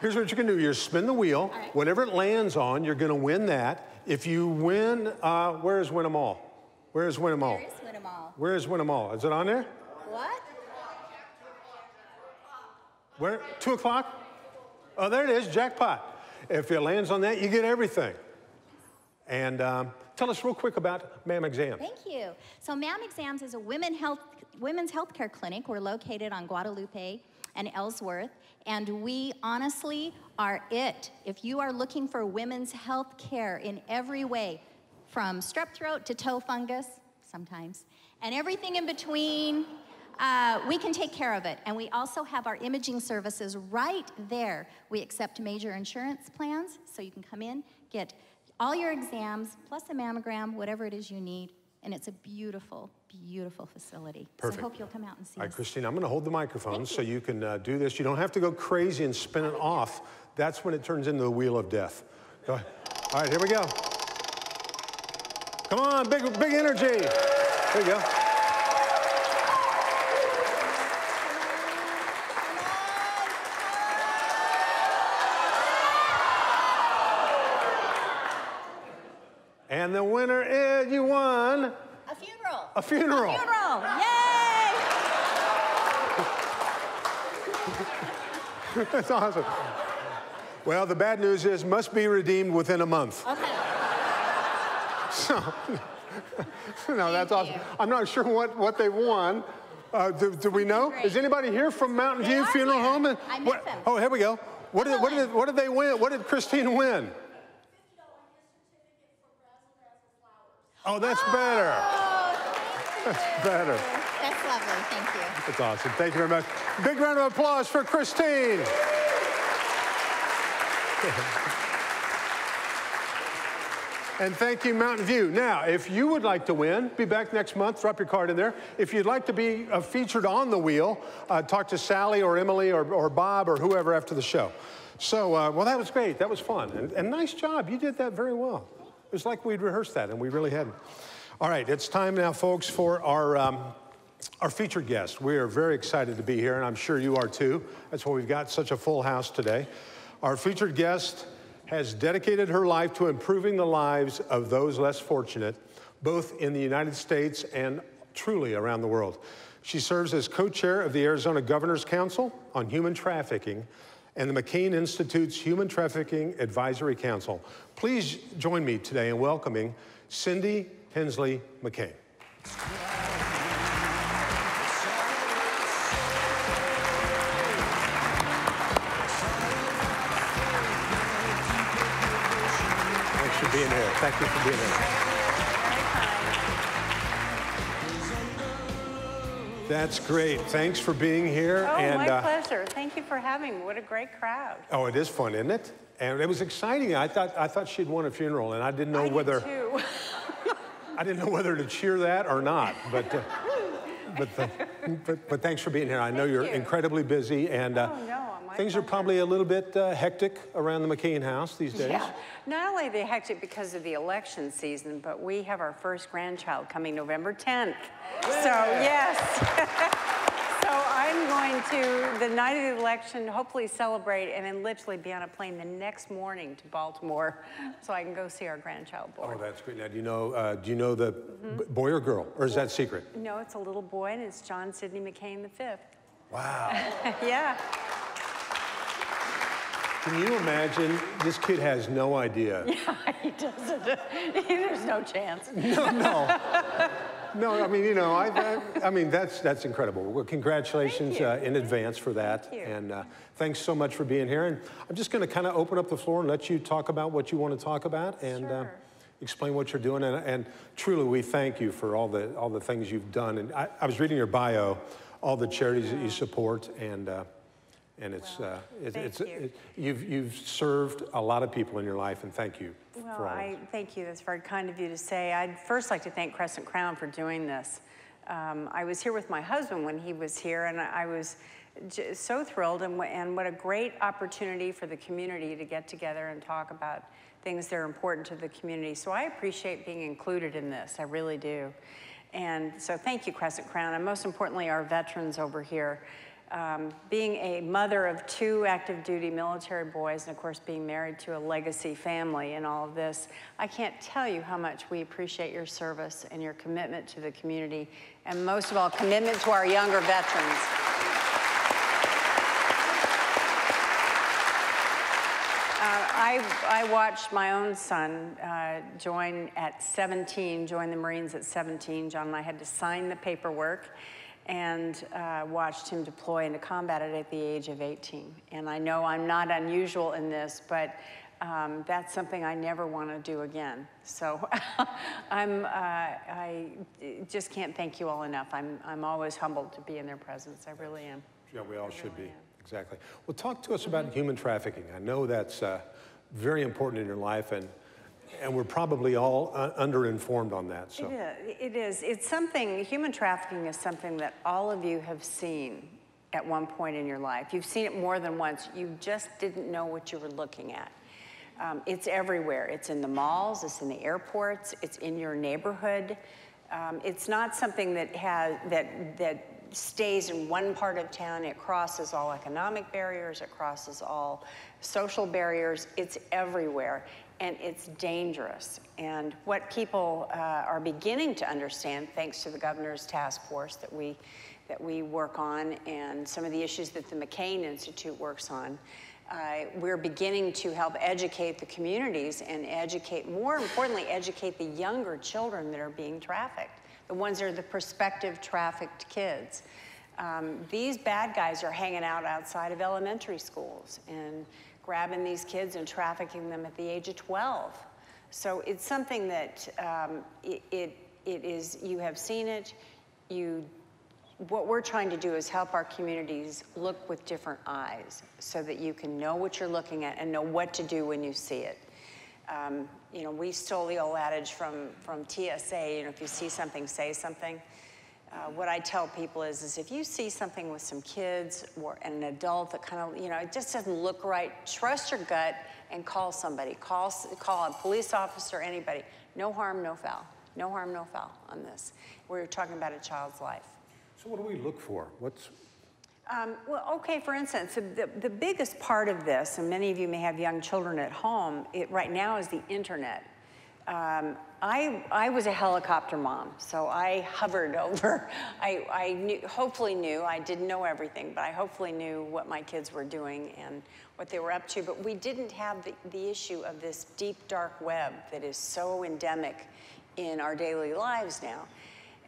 Here's what you can do you spin the wheel.
right.
Whatever it lands on, you're going to win that. If you win, uh, where is Win 'em All? Where is Win 'em All?
Where is win 'em all?
Where is Win 'em All? Is it on there?
What?
Where? Two o'clock? Oh, there it is, jackpot. If it lands on that, you get everything. And um, tell us real quick about MAM exam.
Thank you. So, MAM Exams is a women health, women's clinic. We're located on Guadalupe and Ellsworth, and we honestly are it. If you are looking for women's health care in every way, from strep throat to toe fungus, sometimes, and everything in between, uh, we can take care of it. And we also have our imaging services right there. We accept major insurance plans, so you can come in, get all your exams, plus a mammogram, whatever it is you need. And it's a beautiful, beautiful facility. So
Perfect.
I hope you'll come out and see
All right,
us.
Christine, I'm going to hold the microphone
Thank
so
you.
you can uh, do this. You don't have to go crazy and spin it off. That's when it turns into the wheel of death. Go ahead. All right, here we go. Come on, big, big energy. There you go. And the winner is you won
A funeral.
a funeral.
Yay!
That's awesome. Well, the bad news is must be redeemed within a month.
Okay.
So, no, that's awesome.
you.
I'm not sure what, what they won. Uh, do, do we know?
Great.
Is anybody here from Mountain
They
View
are
Funeral
here.
Home? And
I met
what-
them.
Oh, here we go. What did, what, did, what did they win? What did Christine win? Oh, that's better.
Oh, thank
That's
you.
better.
That's lovely. Thank you.
That's awesome. Thank you very much. Big round of applause for Christine. And thank you, Mountain View. Now, if you would like to win, be back next month. Drop your card in there. If you'd like to be uh, featured on the wheel, uh, talk to Sally or Emily or, or Bob or whoever after the show. So, uh, well, that was great. That was fun. And, and nice job. You did that very well. It was like we'd rehearsed that, and we really hadn't. All right, it's time now, folks, for our. Um, our featured guest. We are very excited to be here, and I'm sure you are too. That's why we've got such a full house today. Our featured guest has dedicated her life to improving the lives of those less fortunate, both in the United States and truly around the world. She serves as co chair of the Arizona Governor's Council on Human Trafficking and the McCain Institute's Human Trafficking Advisory Council. Please join me today in welcoming Cindy Hensley McCain. Thanks for being here. Thank you for being here. That's great. Thanks for being here.
Oh,
and,
my
uh,
pleasure. Thank you for having me. What a great crowd.
Oh, it is fun, isn't it? And it was exciting. I thought I thought she'd won a funeral, and I didn't know
I
whether
too.
I didn't know whether to cheer that or not. But uh, but, the, but but thanks for being here. I know you're
you.
incredibly busy, and uh,
Oh, no,
things are probably a little bit uh, hectic around the McCain house these days.
Yeah. Not only are they hectic because of the election season, but we have our first grandchild coming November 10th. So, yes. I'm going to, the night of the election, hopefully celebrate and then literally be on a plane the next morning to Baltimore so I can go see our grandchild
boy.
Oh,
that's great. Now, do you know uh, do you know the b- boy or girl, or is that secret?
No, it's a little boy and it's John Sidney McCain the fifth.
Wow.
yeah.
Can you imagine? This kid has no idea.
Yeah, he doesn't. There's no chance.
No, No, I mean, you know, I, I, I mean, that's that's incredible. Well, congratulations uh, in advance for that,
Thank
and uh, thanks so much for being here. And I'm just going to kind of open up the floor and let you talk about what you want to talk about, and uh, explain what you're doing. And, and truly, we thank you for all the all the things you've done. And I, I was reading your bio, all the charities that you support, and. And it's, uh, it, it's
you.
It, you've, you've served a lot of people in your life, and thank you
Well,
for all
I thank you. That's very kind of you to say. I'd first like to thank Crescent Crown for doing this. Um, I was here with my husband when he was here, and I was j- so thrilled, and, and what a great opportunity for the community to get together and talk about things that are important to the community. So I appreciate being included in this. I really do. And so thank you, Crescent Crown, and most importantly, our veterans over here. Um, being a mother of two active duty military boys, and of course, being married to a legacy family and all of this, I can't tell you how much we appreciate your service and your commitment to the community, and most of all, commitment to our younger veterans. Uh, I, I watched my own son uh, join at 17, join the Marines at 17. John and I had to sign the paperwork and uh, watched him deploy into combat at the age of 18. And I know I'm not unusual in this, but um, that's something I never want to do again. So I'm, uh, I just can't thank you all enough. I'm, I'm always humbled to be in their presence. I really am.
Yeah, we all should be. Exactly. Well, talk to us about human trafficking. I know that's uh, very important in your life, and and we're probably all underinformed on that. So.
It is. It is. It's something, human trafficking is something that all of you have seen at one point in your life. You've seen it more than once. You just didn't know what you were looking at. Um, it's everywhere. It's in the malls, it's in the airports, it's in your neighborhood. Um, it's not something that has that that stays in one part of town. It crosses all economic barriers. It crosses all social barriers. It's everywhere, and it's dangerous. And what people uh, are beginning to understand, thanks to the governor's task force that we that we work on, and some of the issues that the McCain Institute works on uh, we're beginning to help educate the communities and educate, more importantly, educate the younger children that are being trafficked, the ones that are the prospective trafficked kids. Um, these bad guys are hanging out outside of elementary schools and grabbing these kids and trafficking them at the age of 12. So it's something that um, it, it, it is, you have seen it, you what we're trying to do is help our communities look with different eyes so that you can know what you're looking at and know what to do when you see it. Um, you know, we stole the old adage from, from TSA, you know, if you see something, say something. Uh, what I tell people is, is if you see something with some kids or an adult that kind of, you know, it just doesn't look right, trust your gut and call somebody. Call, call a police officer, anybody. No harm, no foul. No harm, no foul on this. We're talking about a child's life.
So what do we look for? What's
Um, well, okay, for instance, the, the biggest part of this, and many of you may have young children at home, it, right now is the internet. Um, I, I was a helicopter mom, so I hovered over. I, I knew, hopefully knew, I didn't know everything, but I hopefully knew what my kids were doing and what they were up to. But we didn't have the, the issue of this deep, dark web that is so endemic in our daily lives now.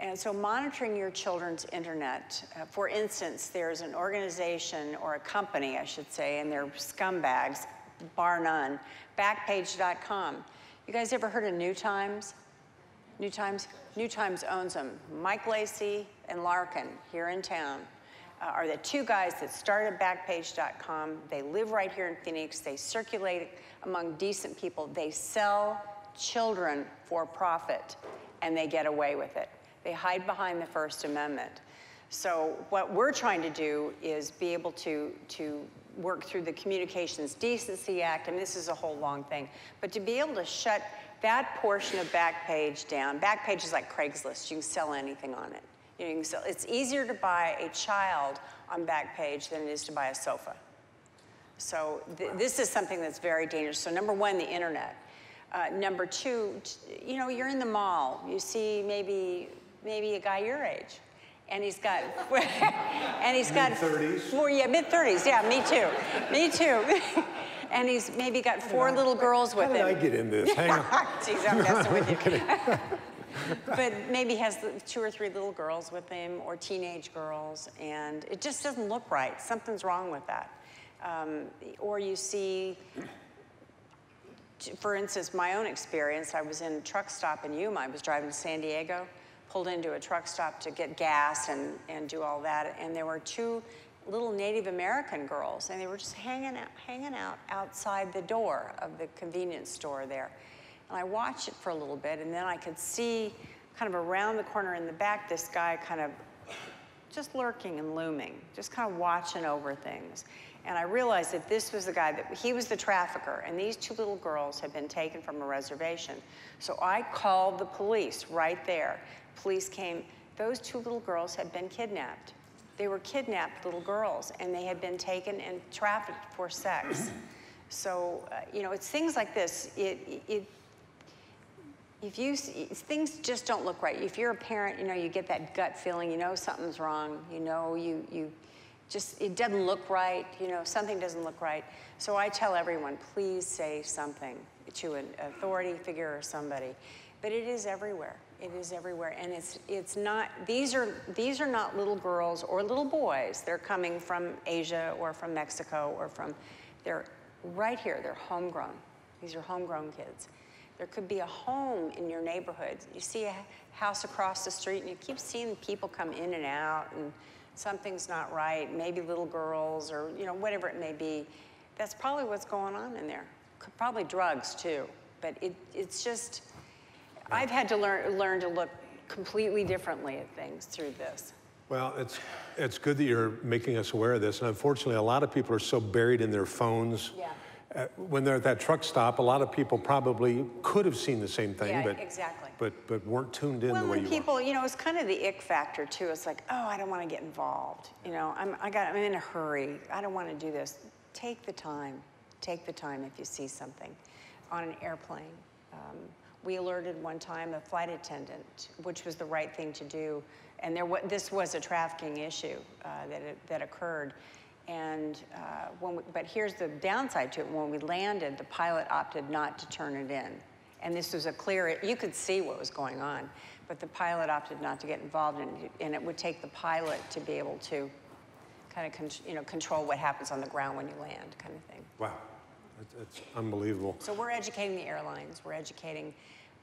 And so monitoring your children's internet, uh, for instance, there's an organization or a company, I should say, and they're scumbags, bar none, backpage.com. You guys ever heard of New Times? New Times? New Times owns them. Mike Lacey and Larkin here in town uh, are the two guys that started backpage.com. They live right here in Phoenix. They circulate among decent people. They sell children for profit and they get away with it. They hide behind the First Amendment. So what we're trying to do is be able to, to work through the Communications Decency Act, and this is a whole long thing, but to be able to shut that portion of Backpage down, Backpage is like Craigslist, you can sell anything on it. You, know, you can sell, it's easier to buy a child on Backpage than it is to buy a sofa. So th this is something that's very dangerous. So number one, the internet. Uh, number two, you know, you're in the mall, you see maybe maybe a guy your age. And he's got, and he's got,
Mid-thirties?
four, yeah, mid 30s, yeah, me too, me too. and he's maybe got four little girls with
How did
him.
I get in this? Hang on.
Jeez, I'm messing with you. but maybe has two or three little girls with him or teenage girls, and it just doesn't look right. Something's wrong with that. Um, or you see, for instance, my own experience, I was in a truck stop in Yuma. I was driving to San Diego, pulled into a truck stop to get gas and, and do all that, and there were two little Native American girls, and they were just hanging out, hanging out outside the door of the convenience store there. And I watched it for a little bit, and then I could see kind of around the corner in the back, this guy kind of just lurking and looming, just kind of watching over things. And I realized that this was the guy that he was the trafficker, and these two little girls had been taken from a reservation. So I called the police right there. Police came. Those two little girls had been kidnapped. They were kidnapped little girls, and they had been taken and trafficked for sex. So, uh, you know, it's things like this. It, it, if you things just don't look right. If you're a parent, you know, you get that gut feeling, you know something's wrong, you know, you, you just, it doesn't look right, you know, something doesn't look right. So I tell everyone, please say something to an authority figure or somebody. But it is everywhere. It is everywhere. And it's, it's not, these are, these are not little girls or little boys. They're coming from Asia or from Mexico or from, they're right here. They're homegrown. These are homegrown kids. There could be a home in your neighborhood. You see a house across the street and you keep seeing people come in and out and something's not right, maybe little girls or, you know, whatever it may be. That's probably what's going on in there. Could- Probably drugs too. But it, it's just, I've had to learn, learn to look completely differently at things through this.
Well, it's, it's good that you're making us aware of this. And unfortunately, a lot of people are so buried in their phones.
Yeah.
Uh, when they're at that truck stop, a lot of people probably could have seen the same thing,
Yeah,
but,
exactly.
but, but weren't tuned in the
Well,
way you
people, you know, it's kind of the ick factor too. It's like, oh, I don't want to get involved. You know, I'm, I got, I'm in a hurry. I don't want to do this. Take the time. Take the time if you see something on an airplane. Um, we alerted one time a flight attendant, which was the right thing to do. And there, this was a trafficking issue uh, that, that occurred. And uh, when we, but here's the downside to it. When we landed, the pilot opted not to turn it in. And this was a clear, you could see what was going on, but the pilot opted not to get involved, and, and it would take the pilot to be able to kind of, you know, control what happens on the ground when you land, kind of thing.
Wow, it's, it's unbelievable.
So we're educating the airlines, we're educating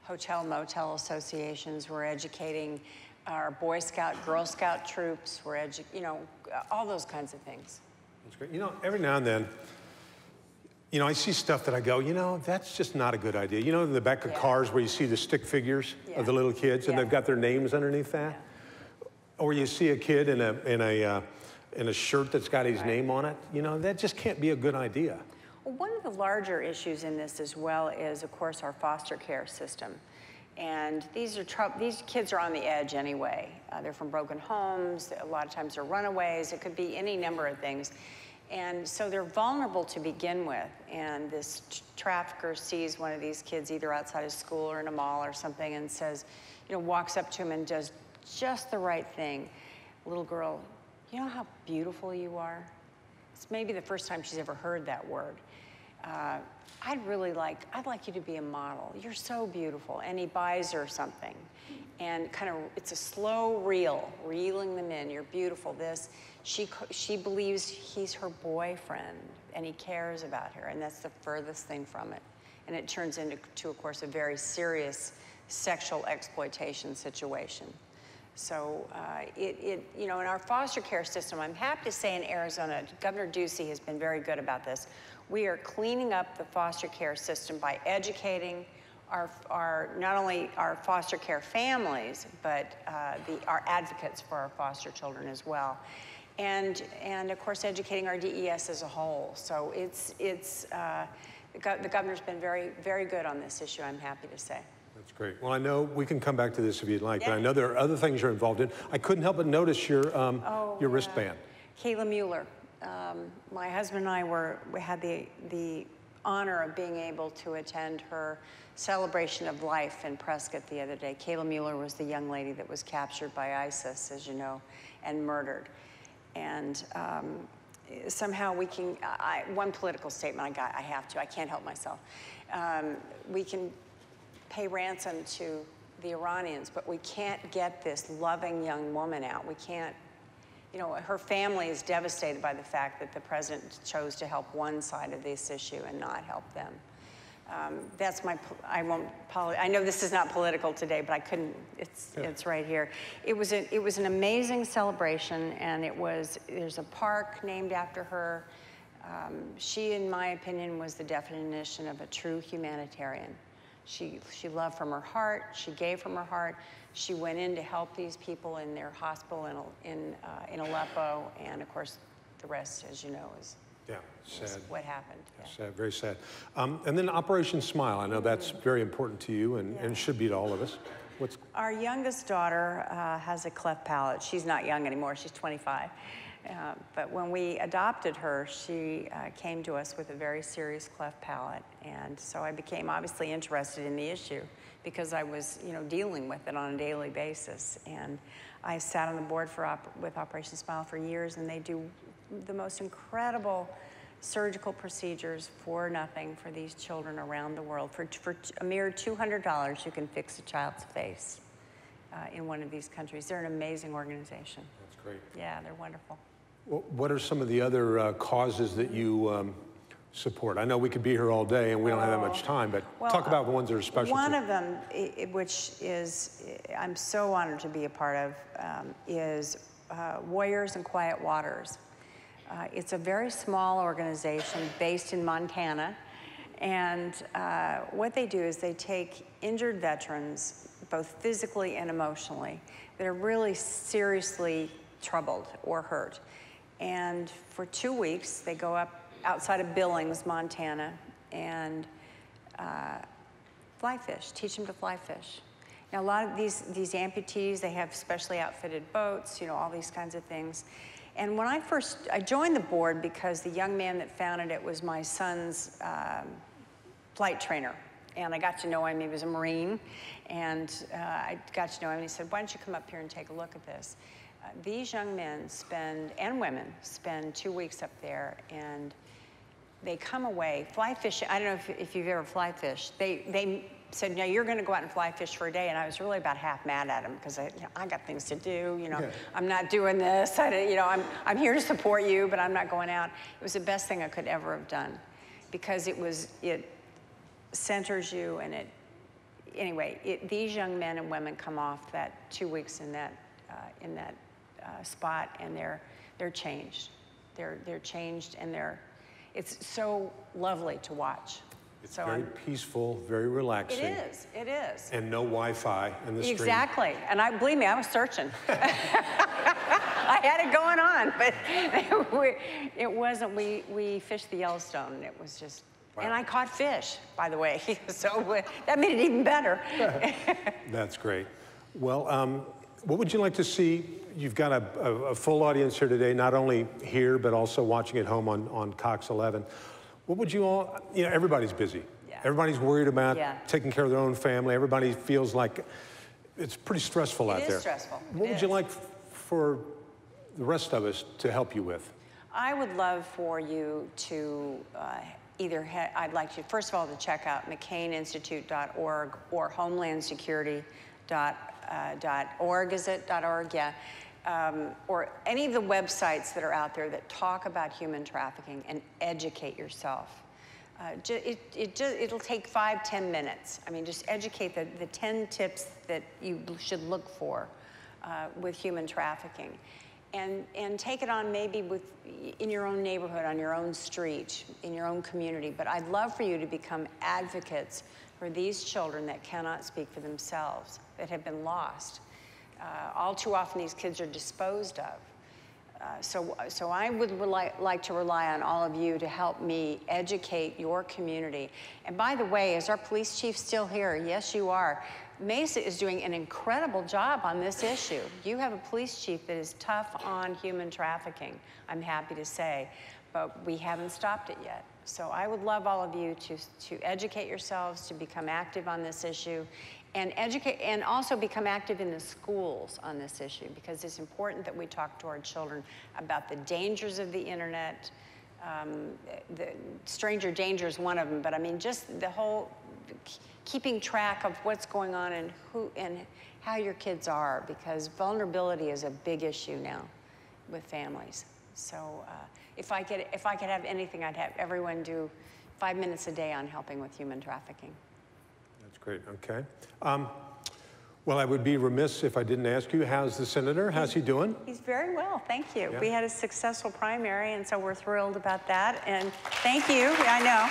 hotel motel associations, we're educating our Boy Scout, Girl Scout troops, we're edu- you know, all those kinds of things.
That's great. You know, every now and then, you know, I see stuff that I go, you know, that's just not a good idea. You know, in the back of
Yeah.
cars where you see the stick figures
Yeah.
of the little kids and
Yeah.
they've got their names underneath that? Or you see a kid in a, in a, uh, in a shirt that's got his name on it. You know, that just can't be a good idea.
One of the larger issues in this as well is, of course, our foster care system. And these are these kids are on the edge anyway. Uh, they're from broken homes. A lot of times they're runaways. It could be any number of things. And so they're vulnerable to begin with. And this trafficker sees one of these kids either outside of school or in a mall or something and says, you know, walks up to him and does just the right thing. Little girl, you know how beautiful you are? It's maybe the first time she's ever heard that word. Uh, I'd really like, I'd like you to be a model. You're so beautiful. And he buys her something. And kind of, it's a slow reel, reeling them in. You're beautiful. This, She, she believes he's her boyfriend and he cares about her. And that's the furthest thing from it. And it turns into, to, of course, a very serious sexual exploitation situation. So uh, it, it, you know, in our foster care system, I'm happy to say in Arizona, Governor Ducey has been very good about this. We are cleaning up the foster care system by educating our, our not only our foster care families, but uh, the, our advocates for our foster children as well. And, and of course, educating our DES as a whole. So it's, it's, uh, the, gov- the governor's been very, very good on this issue, I'm happy to say.
That's great. Well, I know we can come back to this if you'd like, but I know there are other things you're involved in. I couldn't help but notice your, um,
Oh,
your
yeah.
wristband.
Kayla Mueller. Um, my husband and I were, we had the, the honor of being able to attend her celebration of life in Prescott the other day. Kayla Mueller was the young lady that was captured by ISIS, as you know, and murdered. And um, somehow we can, I, one political statement I got, I have to, I can't help myself. Um, we can pay ransom to the Iranians, but we can't get this loving young woman out. We can't, you know, her family is devastated by the fact that the president chose to help one side of this issue and not help them. Um, that's my, I won't, I know this is not political today, but I couldn't, it's, it's right here. It was, a, it was an amazing celebration, and it was, there's a park named after her. Um, she, in my opinion, was the definition of a true humanitarian. She, she loved from her heart, she gave from her heart. She went in to help these people in their hospital in, in, uh, in Aleppo, and of course, the rest, as you know, is
Yeah, sad.
what happened. yeah.
Sad, very sad. Um, and then Operation Smile, I know that's very important to you and, and should be to all of us. What's,
Our youngest daughter uh, has a cleft palate. She's not young anymore, she's 25. Uh, but when we adopted her, she uh, came to us with a very serious cleft palate. And so I became obviously interested in the issue because I was, you know, dealing with it on a daily basis. And I sat on the board for op- with Operation Smile for years, and they do the most incredible surgical procedures for nothing for these children around the world. For, for a mere $200, you can fix a child's face uh, in one of these countries. They're an amazing organization.
that's great.
Yeah, they're wonderful.
Wh- What are some of the other uh, causes that you um, support? I know we could be here all day and we don't have that much time, but
Well,
talk about the ones that are special
One
to
of them, which is, I'm so honored to be a part of, um, is uh, Warriors and Quiet Waters. Uh, it's a very small organization based in Montana. And uh, what they do is they take injured veterans, both physically and emotionally, that are really seriously troubled or hurt. And for two weeks, they go up outside of Billings, Montana, and uh, fly fish, teach them to fly fish. Now, a lot of these, these amputees, they have specially outfitted boats, you know, all these kinds of things. And when I first, I joined the board because the young man that founded it was my son's um, flight trainer. And I got to know him, he was a Marine. And uh, I got to know him, and he said, why don't you come up here and take a look at this? Uh, these young men spend, and women, spend two weeks up there, and they come away fly fishing. I don't know if, if you've ever fly fished. They they said, "No, you're going to go out and fly fish for a day," and I was really about half mad at them because I, you know, I got things to do. You know,
Yeah.
I'm not doing this. I, you know, I'm I'm here to support you, but I'm not going out. It was the best thing I could ever have done because it was it centers you and it anyway. It, these young men and women come off that two weeks in that uh, in that uh, spot and they're they're changed. They're they're changed and they're it's so lovely to watch.
It's
so
very
I'm-
peaceful, very relaxing.
it is. It is.
And no Wi-Fi in the stream.
Exactly. And I believe me, I was searching. I had it going on, but we, it wasn't. We we fished the Yellowstone, and it was just wow. And I caught fish, by the way, so uh, that made it even better.
That's great. Well, um, what would you like to see? You've got a, a, a full audience here today, not only here, but also watching at home on, on Cox 11. What would you all, you know, everybody's busy.
Yeah.
Everybody's worried about
Yeah.
taking care of their own family. Everybody feels like it's pretty stressful out
is
there.
stressful.
What
It
would you
is.
like for the rest of us to help you with?
I would love for you to uh, either, I'd like you, first of all, to check out McCainInstitute.org or HomelandSecurity.org. Is it .org? Yeah. Um, or any of the websites that are out there that talk about human trafficking and educate yourself. Uh, it, it ju- it'll take five, ten minutes. I mean, just educate the, the 10 tips that you should look for uh, with human trafficking. And, and take it on maybe with, in your own neighborhood, on your own street, in your own community. But I'd love for you to become advocates for these children that cannot speak for themselves, that have been lost. Uh, all too often, these kids are disposed of. Uh, so, so I would rely, like to rely on all of you to help me educate your community. And by the way, is our police chief still here? Yes, you are. Mesa is doing an incredible job on this issue. You have a police chief that is tough on human trafficking, I'm happy to say, but we haven't stopped it yet. So I would love all of you to, to educate yourselves, to become active on this issue, and educate, and also become active in the schools on this issue, because it's important that we talk to our children about the dangers of the internet. Um, the stranger danger is one of them, but I mean, just the whole keeping track of what's going on and who and how your kids are, because vulnerability is a big issue now with families. So uh, if I could, if I could have anything, I'd have everyone do five minutes a day on helping with human trafficking.
That's great, okay. Um, well, I would be remiss if I didn't ask you, how's the senator? How's he doing?
He's very well, thank you.
Yeah.
We had a successful primary, and so we're thrilled about that. And thank you. I know.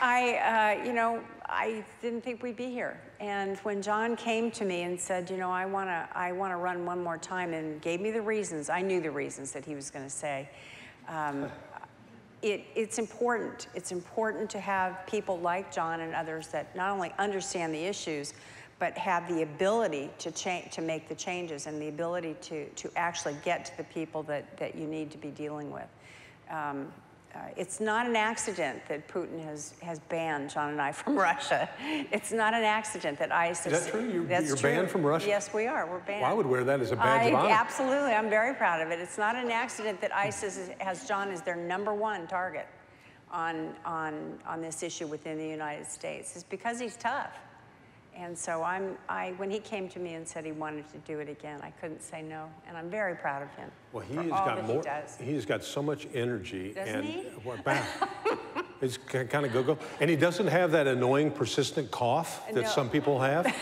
I, I uh, you know, I didn't think we'd be here. And when John came to me and said, you know, I want to, I want to run one more time, and gave me the reasons, I knew the reasons that he was going to say. Um, it, it's important. It's important to have people like John and others that not only understand the issues, but have the ability to change, to make the changes and the ability to, to actually get to the people that, that you need to be dealing with. Um, uh, it's not an accident that Putin has, has banned John and I from Russia. It's not an accident that ISIS.
Is that true? You-
That's
you're
true.
banned from Russia?
Yes, we are. We're banned.
Well, I would wear that as a badge of honor.
Absolutely, I'm very proud of it. It's not an accident that ISIS is- has John as their number one target on, on, on this issue within the United States. It's because he's tough. And so I'm, I, when he came to me and said he wanted to do it again, I couldn't say no, and I'm very proud of him
Well, he has got more.
he.
He's got so much energy.
Doesn't
and
he?
Uh, well, bah. It's kind of go-go. And he doesn't have that annoying, persistent cough that
No.
some people have.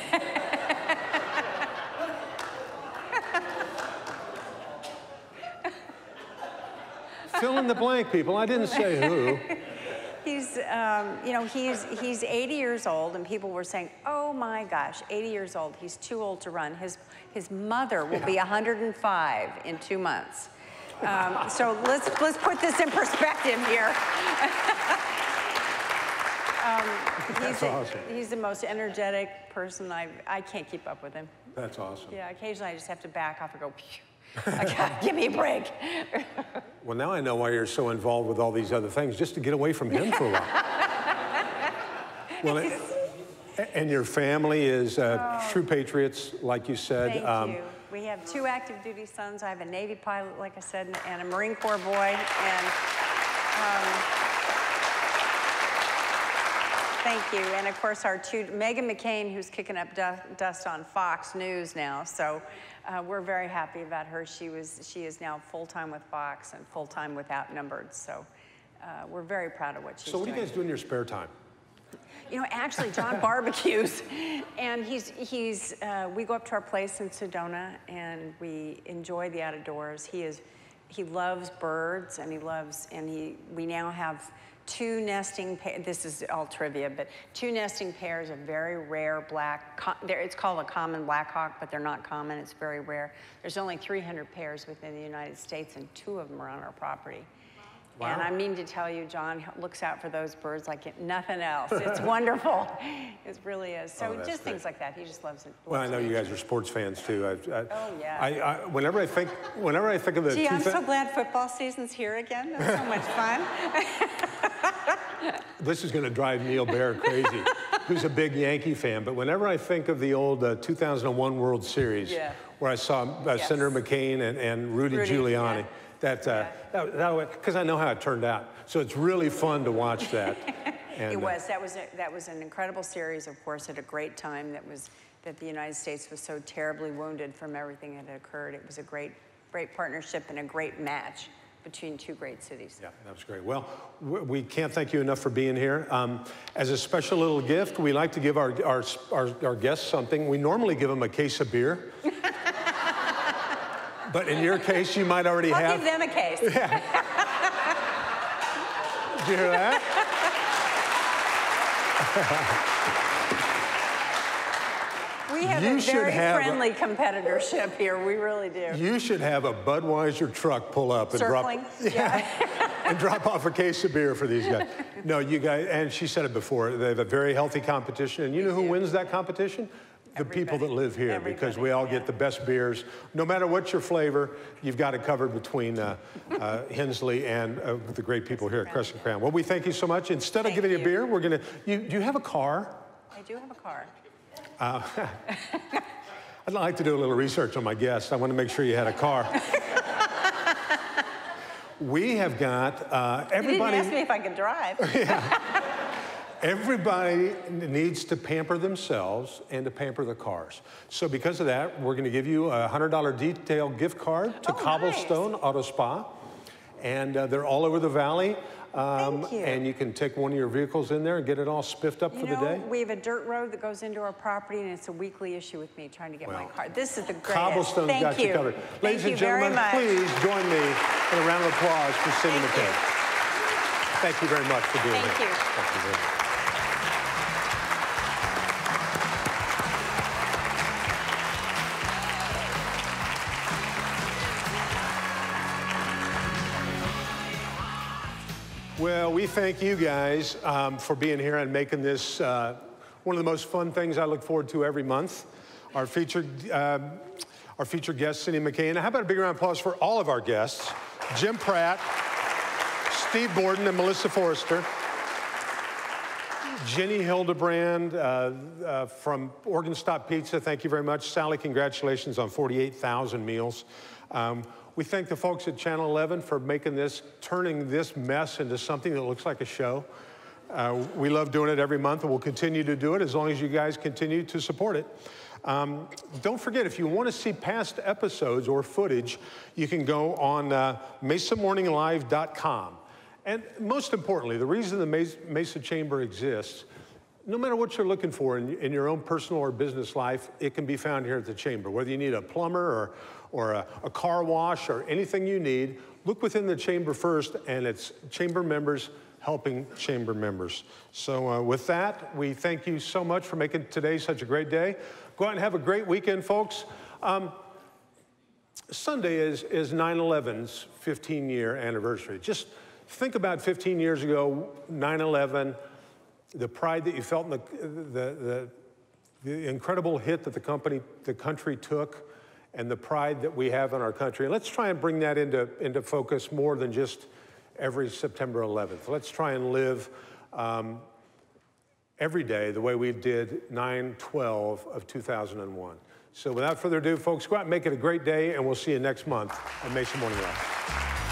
Fill in the blank, people. I didn't say who.
He's, um, you know, he's, he's 80 years old, and people were saying, oh my gosh, 80 years old, he's too old to run. His, his mother will be 105 in two months. Um, so let's, let's put this in perspective here. um, he's, a-
awesome.
he's the most energetic person I've, I can't keep up with him.
That's awesome.
Yeah, occasionally I just have to back off and go, Phew. Okay, give me a break.
Well, now I know why you're so involved with all these other things, just to get away from him for a while. well, it- and your family is uh, true patriots, like you said.
Oh. Thank you. We have two active duty sons. I have a Navy pilot, like I said, and- and a Marine Corps boy. And um, thank you. And of course, our two, Meghan McCain, who's kicking up dust on Fox News now. So uh, we're very happy about her. She was, she is now full time with Fox and full time with Outnumbered. So uh, we're very proud of what she's
So, what do you guys do in your spare time?
You know, actually, John barbecues, and he's he's. Uh, we go up to our place in Sedona, and we enjoy the outdoors. He is, he loves birds, and he loves, and he. We now have two nesting. Pa- this is all trivia, but two nesting pairs of very rare black, it's called a common black hawk, but they're not common. It's very rare. There's only 300 pairs within the United States, and two of them are on our property. And I mean to tell you, John looks out for those birds like it- nothing else. It's wonderful. It really is. So
Oh,
just things like that. He just loves it.
Well, I know you guys are sports fans too. I, I,
Oh, yeah.
I, whenever I think, whenever I think of the
Gee, I'm so glad football season's here again. That's so much fun.
This is going to drive Neil Bear crazy, who's a big Yankee fan. But whenever I think of the old uh, 2001 World Series,
Yeah.
where I saw uh,
Yes.
Senator McCain and, and Rudy,
Rudy,
Giuliani,
yeah.
That, uh, that, because I know how it turned out. So it's really fun to watch that. And,
It
uh,
was. That was, a- that was an incredible series, of course, at a great time that was, that the United States was so terribly wounded from everything that had occurred. It was a great, great partnership and a great match between two great cities.
Yeah, that was great. Well, we can't thank you enough for being here. Um, as a special little gift, we like to give our, our, our, our guests something. We normally give them a case of beer. But in your case, you might already
I'll
have.
give them a case.
Did you hear that?
We have
You
a very
have a-
friendly competitorship here. We really do.
You should have a Budweiser truck pull up and
Circling.
drop,
Yeah.
and drop off a case of beer for these guys. No, you guys, and she said it before. They have a very healthy competition, and you know who wins that competition? The people that live here, because we all get the best beers. No matter what your flavor, you've got it covered between uh, uh, Hensley and uh, the great people here at Crescent Crown. Well, we thank you so much. Instead of giving you a beer, we're gonna. You, do you have a car?
I do have a car.
I'd like to do a little research on my guests. I want to make sure you had a car. we have got uh,
You didn't ask me if I could drive.
Everybody needs to pamper themselves and to pamper the cars. So because of that, we're going to give you a $100 detail gift card to
Oh,
Cobblestone Auto Spa. And uh, they're all over the valley. Um,
Thank you.
And you can take one of your vehicles in there and get it all spiffed up
You
for
know,
the day.
we have a dirt road that goes into our property, and it's a weekly issue with me trying to get my car. This is the greatest.
Cobblestone's
Thank
got you,
you.
covered.
Thank
Ladies
you
and gentlemen, please join me in a round of applause for Cindy. McCain. Thank you very much for being
Thank
here.
you.
Thank you very much. Well, we thank you guys um, for being here and making this uh, one of the most fun things I look forward to every month. Our featured, um, our featured guest, Cindy McCain. How about a big round of applause for all of our guests? Jim Pratt, Steve Borden, and Melissa Forrester. Jenny Hildebrand uh, uh, from Organ Stop Pizza, thank you very much. Sally, congratulations on 48,000 meals. Um, we thank the folks at Channel 11 for making this, turning this mess into something that looks like a show. Uh, we love doing it every month, and we'll continue to do it as long as you guys continue to support it. Um, don't forget, if you want to see past episodes or footage, you can go on uh, mesamorninglive.com. And most importantly, the reason the Mesa- Chamber exists, no matter what you're looking for in, in your own personal or business life, it can be found here at the Chamber. Whether you need a plumber or, or a, a car wash or anything you need, look within the Chamber first, and it's Chamber members helping Chamber members. So, uh, with that, we thank you so much for making today such a great day. Go out and have a great weekend, folks. Um, Sunday is, is 9 11's 15 year anniversary. Just think about 15 years ago, 9 11, the pride that you felt in the, the, the, the incredible hit that the, company, the country took, and the pride that we have in our country. Let's try and bring that into, into focus more than just every September 11th. Let's try and live um, every day the way we did 9 12 of 2001. So without further ado, folks, go out and make it a great day, and we'll see you next month on Mesa Morning Live.